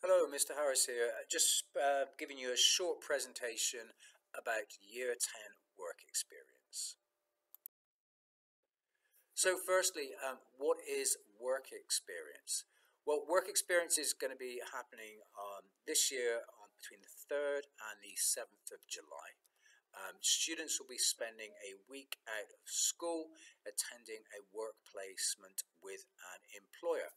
Hello, Mr. Harris here. Just uh, giving you a short presentation about Year 10 work experience. So firstly, um, what is work experience? Well, work experience is going to be happening um, this year on between the 3rd and the 7th of July. Um, students will be spending a week out of school attending a work placement with an employer.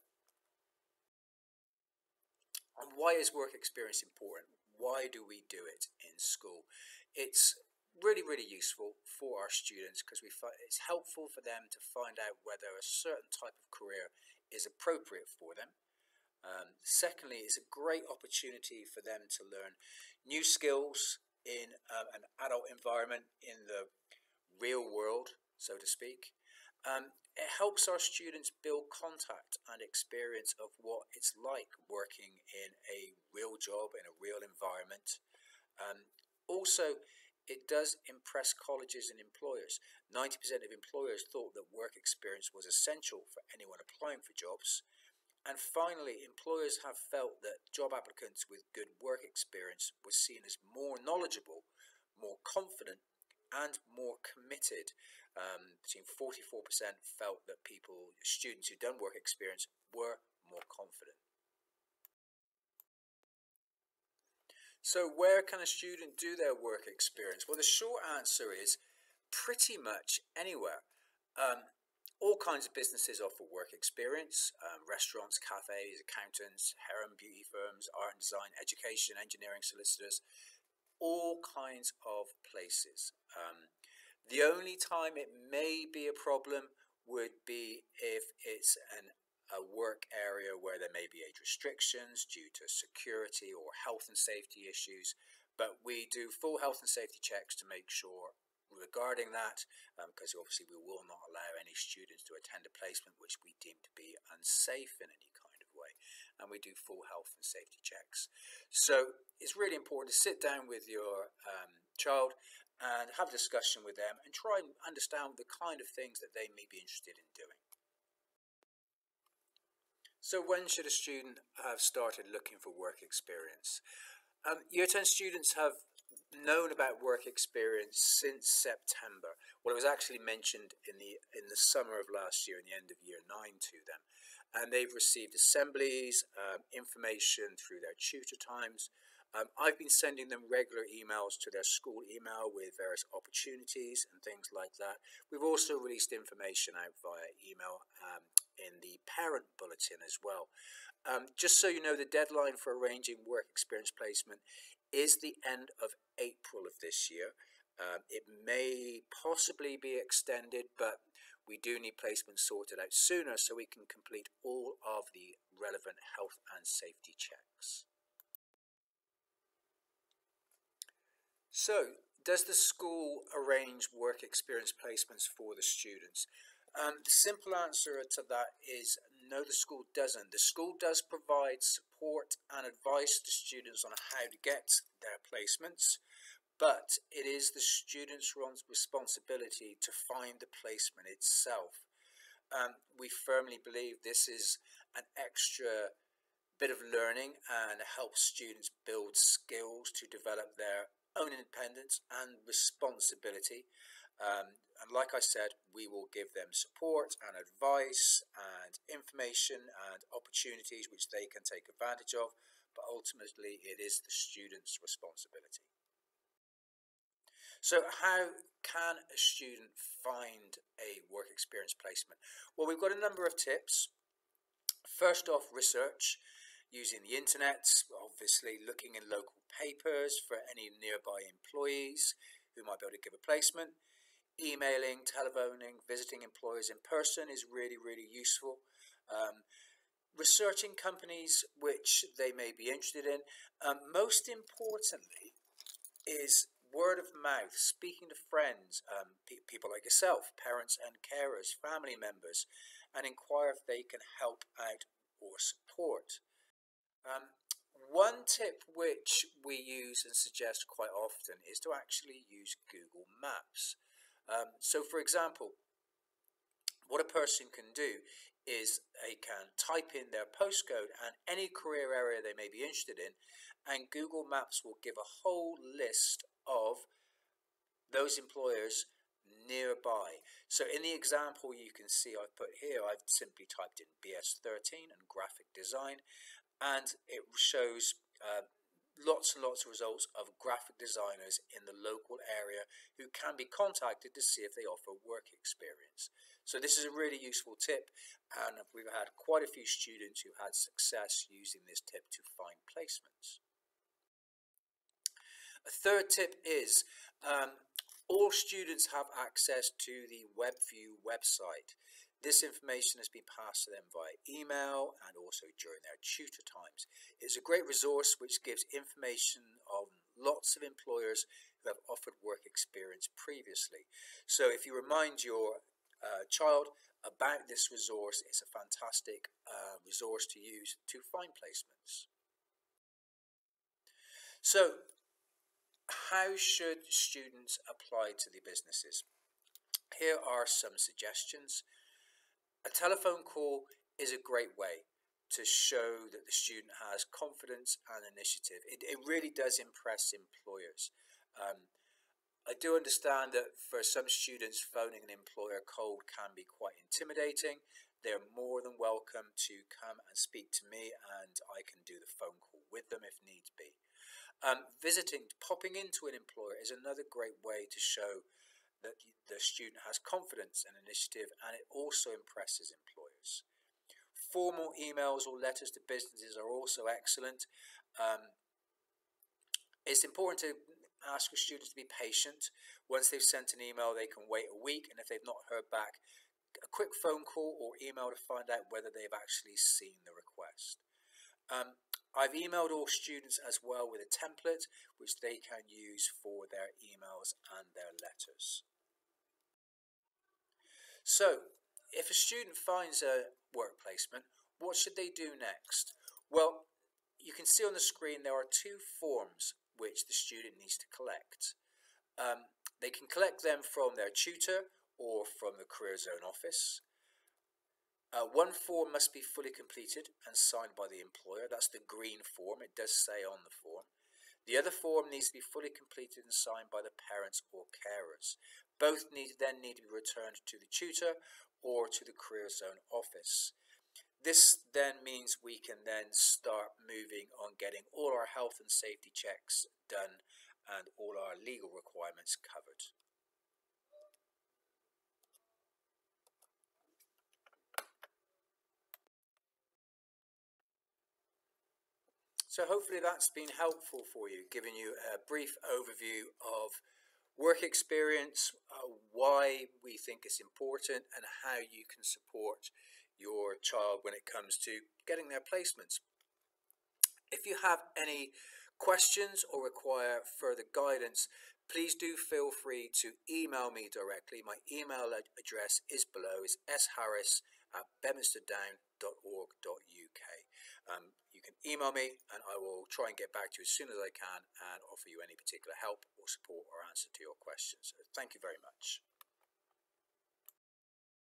And why is work experience important? Why do we do it in school? It's really, really useful for our students because we find it's helpful for them to find out whether a certain type of career is appropriate for them. Um, secondly, it's a great opportunity for them to learn new skills in um, an adult environment in the real world, so to speak. Um, it helps our students build contact and experience of what it's like working in a real job, in a real environment. Um, also, it does impress colleges and employers. 90% of employers thought that work experience was essential for anyone applying for jobs. And finally, employers have felt that job applicants with good work experience were seen as more knowledgeable, more confident, and more committed. Um, between 44% felt that people, students who'd done work experience, were more confident. So where can a student do their work experience? Well, the short answer is pretty much anywhere. Um, all kinds of businesses offer work experience, um, restaurants, cafes, accountants, hair and beauty firms, art and design, education, engineering, solicitors, all kinds of places. Um, the only time it may be a problem would be if it's an, a work area where there may be age restrictions due to security or health and safety issues. But we do full health and safety checks to make sure regarding that, because um, obviously we will not allow any students to attend a placement which we deem to be unsafe in any kind way. And we do full health and safety checks. So it's really important to sit down with your um, child and have a discussion with them and try and understand the kind of things that they may be interested in doing. So when should a student have started looking for work experience? Um, Year 10 students have known about work experience since September. Well, it was actually mentioned in the in the summer of last year, in the end of year nine, to them, and they've received assemblies, um, information through their tutor times, um, I've been sending them regular emails to their school email with various opportunities and things like that. We've also released information out via email um, in the parent bulletin as well. Um, just so you know, the deadline for arranging work experience placement is the end of April of this year. Um, it may possibly be extended, but we do need placement sorted out sooner so we can complete all of the relevant health and safety checks. So, does the school arrange work experience placements for the students? Um, the simple answer to that is no, the school doesn't. The school does provide support and advice to students on how to get their placements, but it is the student's responsibility to find the placement itself. Um, we firmly believe this is an extra bit of learning and helps students build skills to develop their own independence and responsibility. Um, and like I said, we will give them support and advice and information and opportunities which they can take advantage of, but ultimately it is the student's responsibility. So how can a student find a work experience placement? Well, we've got a number of tips. First off, research using the internet, obviously looking in local papers for any nearby employees who might be able to give a placement. Emailing, telephoning, visiting employers in person is really, really useful. Um, researching companies which they may be interested in. Um, most importantly is word of mouth, speaking to friends, um, pe people like yourself, parents and carers, family members, and inquire if they can help out or support. Um, one tip which we use and suggest quite often is to actually use Google Maps. Um, so for example, what a person can do is they can type in their postcode and any career area they may be interested in, and Google Maps will give a whole list of those employers nearby. So in the example you can see I've put here, I've simply typed in BS13 and graphic design, and it shows uh, lots and lots of results of graphic designers in the local area who can be contacted to see if they offer work experience. So this is a really useful tip and we've had quite a few students who had success using this tip to find placements. A third tip is um, all students have access to the WebView website. This information has been passed to them via email and also during their tutor times. It's a great resource which gives information on lots of employers who have offered work experience previously. So if you remind your uh, child about this resource. It's a fantastic uh, resource to use to find placements. So, how should students apply to the businesses? Here are some suggestions. A telephone call is a great way to show that the student has confidence and initiative. It, it really does impress employers. Um, I do understand that for some students, phoning an employer cold can be quite intimidating. They're more than welcome to come and speak to me, and I can do the phone call with them if needs be. Um, visiting, popping into an employer is another great way to show that the student has confidence and initiative, and it also impresses employers. Formal emails or letters to businesses are also excellent. Um, it's important to ask your students to be patient. Once they've sent an email, they can wait a week, and if they've not heard back, a quick phone call or email to find out whether they've actually seen the request. Um, I've emailed all students as well with a template which they can use for their emails and their letters. So, if a student finds a work placement, what should they do next? Well, you can see on the screen there are two forms which the student needs to collect. Um, they can collect them from their tutor or from the Career Zone office. Uh, one form must be fully completed and signed by the employer. That's the green form. It does say on the form. The other form needs to be fully completed and signed by the parents or carers. Both need then need to be returned to the tutor or to the Career Zone office. This then means we can then start moving on getting all our health and safety checks done and all our legal requirements covered. So hopefully that's been helpful for you, giving you a brief overview of work experience, uh, why we think it's important and how you can support your child when it comes to getting their placements. If you have any questions or require further guidance, please do feel free to email me directly. My email address is below. It's sharris at bedminsterdown.org.uk. Um, email me and I will try and get back to you as soon as I can and offer you any particular help or support or answer to your questions. Thank you very much.